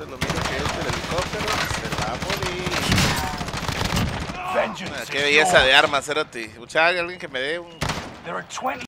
Entonces lo mismo que este el helicóptero se va a morir. Ah, qué belleza de armas, Cerote. Mucha alguien que me dé un